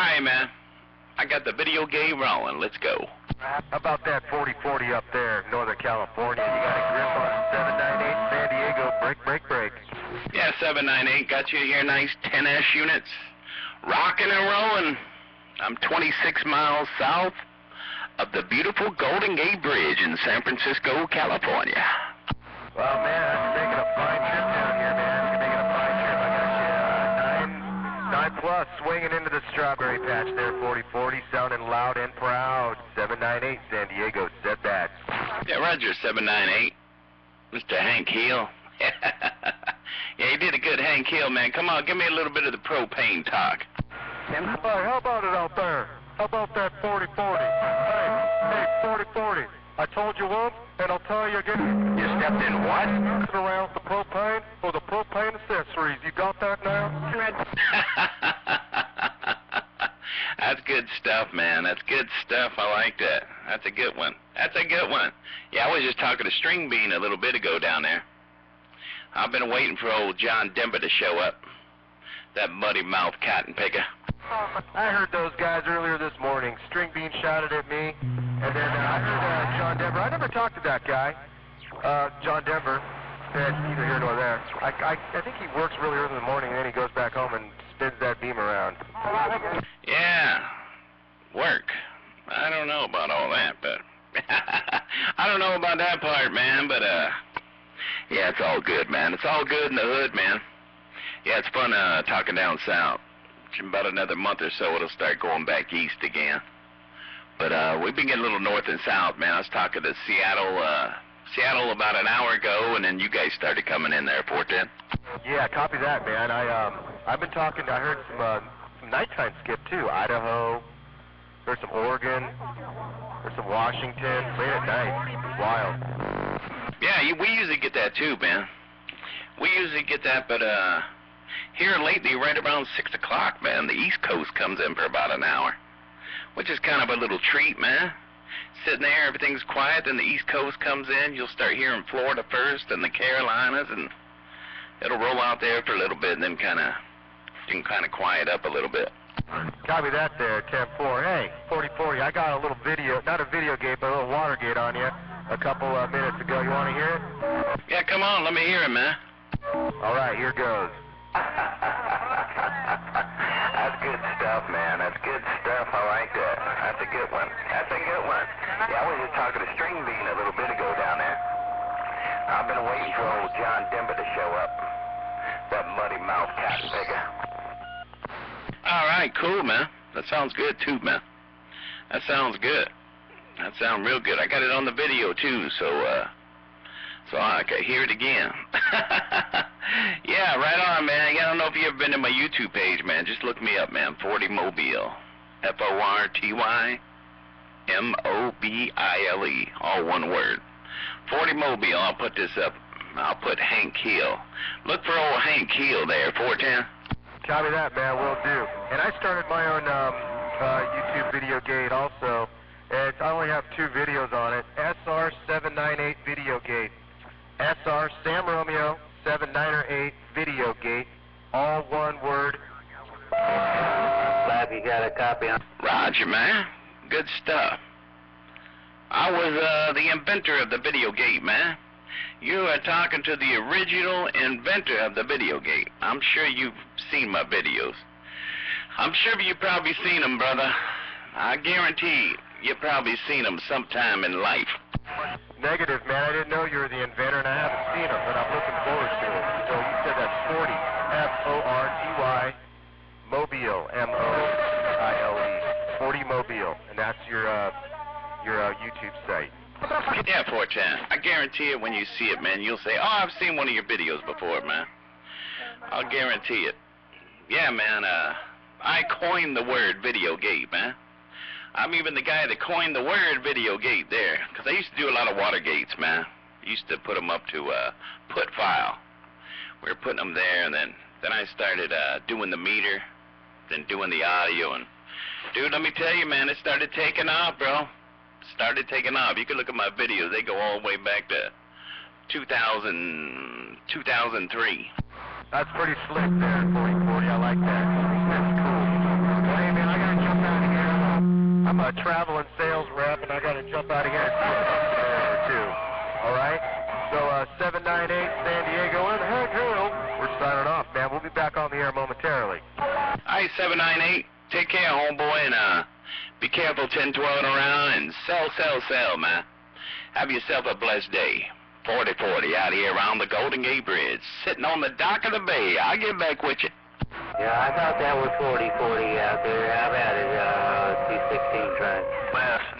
right, man. I got the video game rolling. Let's go. How about that 4040 up there, Northern California? You got a grip on 798 San Diego. Break, break, break. Yeah, 798 got you here. Nice 10S units. Rocking and rolling. I'm 26 miles south of the beautiful Golden Gate Bridge in San Francisco, California. Well, man, plus swinging into the strawberry patch there, 4040, sounding loud and proud. 798 San Diego said that. Yeah, Roger, 798. Mr. Hank Hill. yeah, you did a good Hank Hill, man. Come on, give me a little bit of the propane talk. Hey, how about it out there? How about that 4040? Hey, hey, 4040. I told you once, and I'll tell you again. You stepped in what? Sit around the propane for the propane accessories. You got that now? That's good stuff, man. That's good stuff. I like that. That's a good one. That's a good one. Yeah, I was just talking to String Bean a little bit ago down there. I've been waiting for old John Denver to show up. That muddy mouth cotton picker. I heard those guys earlier this morning. String Bean shouted at me, and then uh, I heard uh, John Denver. I never talked to that guy, uh, John Denver. Neither here nor there. I, I, I think he works really early in the morning, and then he goes back home and spins that beam around. Yeah, work. I don't know about all that, but I don't know about that part, man. But uh, yeah, it's all good, man. It's all good in the hood, man. Yeah, it's fun uh talking down south. In about another month or so, it'll start going back east again. But uh, we've been getting a little north and south, man. I was talking to Seattle, uh, Seattle about an hour ago, and then you guys started coming in there, 410. Yeah, copy that, man. I um, I've been talking. I heard some uh, some nighttime skip too. Idaho. Heard some Oregon. Heard some Washington. Late at night. Wild. Yeah, you, we usually get that too, man. We usually get that, but uh, here lately, right around six o'clock, man, the East Coast comes in for about an hour, which is kind of a little treat, man. Sitting there, everything's quiet, then the East Coast comes in. You'll start hearing Florida first, and the Carolinas, and it'll roll out there for a little bit, and then kind of you can kind of quiet up a little bit. Copy that there, 10-4. Hey, 4040, I got a little video, not a video gate, but a little Watergate on you a couple uh, minutes ago. You want to hear it? Yeah, come on, let me hear it, man. All right, here goes. That's good stuff, man. That's good stuff. I like that. That's a good one. That's a good one. Yeah, I was just talking to String Bean a little bit ago down there. I've been waiting for old John Denver to show up. That muddy mouth cotton picker. All right, cool, man. That sounds good too, man. That sounds good. That sounds real good. I got it on the video too, so uh so I can hear it again. yeah, right on, man. I don't know if you ever been to my YouTube page, man. Just look me up, man. 40 Mobile. F O R T Y M O B I L E. All one word. 40 Mobile. I'll put this up. I'll put Hank Hill. Look for old Hank Hill there, 410. Copy that, man. Will do. And I started my own um, uh, YouTube video gate also. It's, I only have two videos on it. SR798 Video Gate. SR Sam Romeo 798 Video Gate. All one word. Glad you got a copy on. Roger, man. Good stuff. I was uh, the inventor of the video gate, man. You are talking to the original inventor of the video gate. I'm sure you've seen my videos. I'm sure you've probably seen them, brother. I guarantee you've probably seen them sometime in life. Negative, man. I didn't know you were the inventor, and I haven't seen them, but I'm looking forward to it. So you said that's 40 F O R T Y Mobile M O I L E 40 Mobile, and that's your uh, your uh, YouTube site. Yeah, 410. I guarantee it when you see it, man, you'll say, oh, I've seen one of your videos before, man. I'll guarantee it. Yeah, man, uh, I coined the word video gate, man. I'm even the guy that coined the word video gate there. Because I used to do a lot of water gates, man. Used to put them up to uh, put file. We were putting them there, and then, then I started uh, doing the meter, then doing the audio. And, dude, let me tell you, man, it started taking off, bro. Started taking off. You can look at my videos. They go all the way back to 2000, 2003. That's pretty slick there, 4040. I like that. That's cool. Hey, man, I gotta uh, traveling sales rep, and I got to jump out of here and see a customer or two. All right? So uh, 798 San Diego and Hank Hill. We're signing off, man. We'll be back on the air momentarily. All right, 798. Take care, homeboy, and uh, be careful 1012 around and sell, sell, sell, man. Have yourself a blessed day. 4040 out here around the Golden Gate Bridge, sitting on the dock of the bay. I'll get back with you. Yeah, I thought that was 4040 out there. How about it, uh, 216 track?